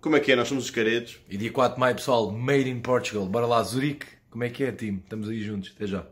Como é que é? Nós somos os caretos. E dia 4 de maio, pessoal, Made in Portugal. Bora lá, Zurique. Como é que é, time? Estamos aí juntos. Até já.